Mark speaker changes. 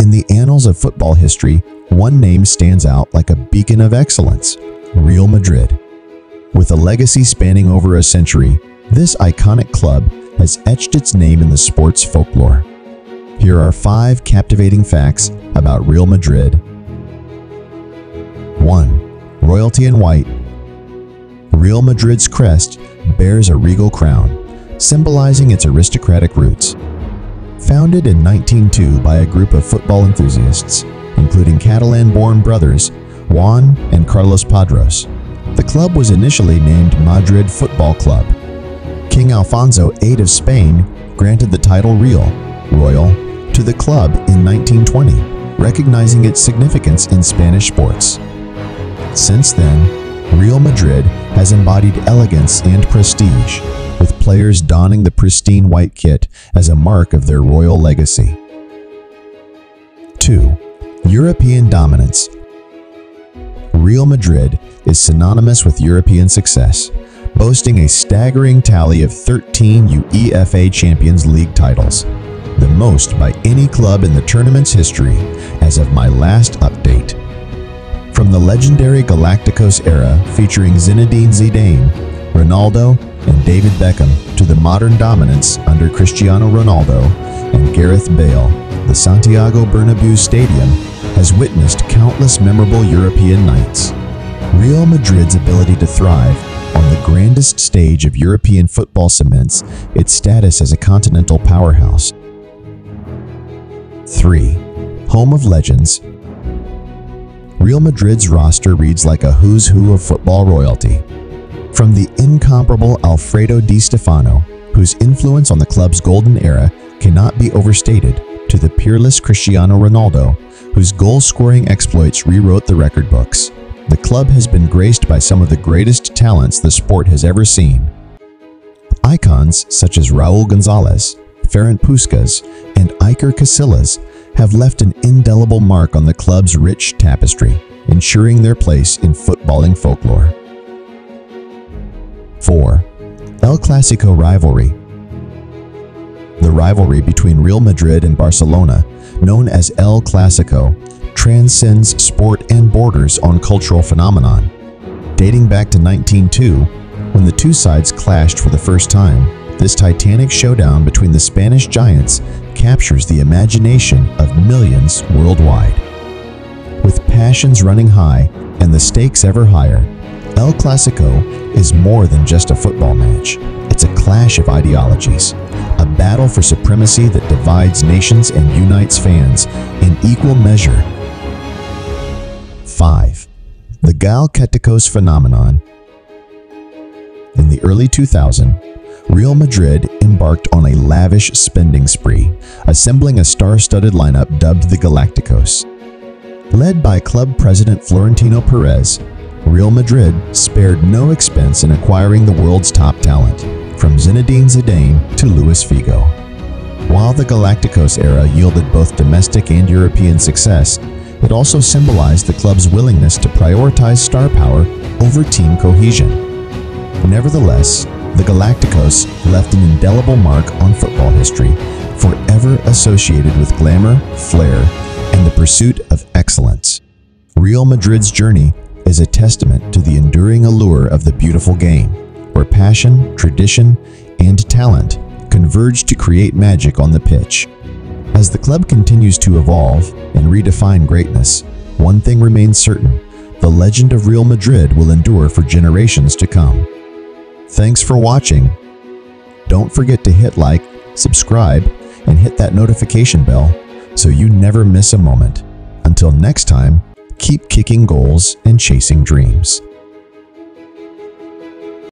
Speaker 1: In the annals of football history, one name stands out like a beacon of excellence Real Madrid. With a legacy spanning over a century, this iconic club has etched its name in the sport's folklore. Here are five captivating facts about Real Madrid. 1. Royalty in white. Real Madrid's crest bears a regal crown, symbolizing its aristocratic roots. Founded in 1902 by a group of football enthusiasts, including Catalan-born brothers Juan and Carlos Padros, the club was initially named Madrid Football Club. King Alfonso VIII of Spain granted the title Real, Royal, to the club in 1920, recognizing its significance in Spanish sports. Since then, Real Madrid has embodied elegance and prestige, with players donning the pristine white kit as a mark of their royal legacy. 2. European dominance. Real Madrid is synonymous with European success, boasting a staggering tally of 13 UEFA Champions League titles, the most by any club in the tournament's history as of my last update. From the legendary Galacticos era featuring Zinedine Zidane, Ronaldo, and David Beckham to the modern dominance under Cristiano Ronaldo and Gareth Bale, the Santiago Bernabeu Stadium has witnessed countless memorable European nights. Real Madrid's ability to thrive on the grandest stage of European football cements its status as a continental powerhouse. 3. Home of Legends Real Madrid's roster reads like a who's who of football royalty. From the incomparable Alfredo Di Stefano, whose influence on the club's golden era cannot be overstated, to the peerless Cristiano Ronaldo, whose goal-scoring exploits rewrote the record books. The club has been graced by some of the greatest talents the sport has ever seen. Icons such as Raul Gonzalez, Ferenc Puskas, and Iker Casillas have left an indelible mark on the club's rich tapestry, ensuring their place in footballing folklore. 4. El Clasico rivalry. The rivalry between Real Madrid and Barcelona, known as El Clasico, transcends sport and borders on cultural phenomenon. Dating back to 1902, when the two sides clashed for the first time, this titanic showdown between the Spanish giants captures the imagination of millions worldwide. With passions running high and the stakes ever higher, El Clasico is more than just a football match. It's a clash of ideologies, a battle for supremacy that divides nations and unites fans in equal measure. 5. The Galacticos phenomenon In the early 2000s, Real Madrid embarked on a lavish spending spree, assembling a star-studded lineup dubbed the Galacticos. Led by club president Florentino Perez, Real Madrid spared no expense in acquiring the world's top talent, from Zinedine Zidane to Luis Figo. While the Galacticos era yielded both domestic and European success, it also symbolized the club's willingness to prioritize star power over team cohesion. Nevertheless, the Galacticos left an indelible mark on football history, forever associated with glamour, flair, and the pursuit of excellence. Real Madrid's journey is a testament to the enduring allure of the beautiful game, where passion, tradition, and talent converge to create magic on the pitch. As the club continues to evolve and redefine greatness, one thing remains certain, the legend of Real Madrid will endure for generations to come. Thanks for watching. Don't forget to hit like, subscribe, and hit that notification bell so you never miss a moment. Until next time, keep kicking goals and chasing dreams.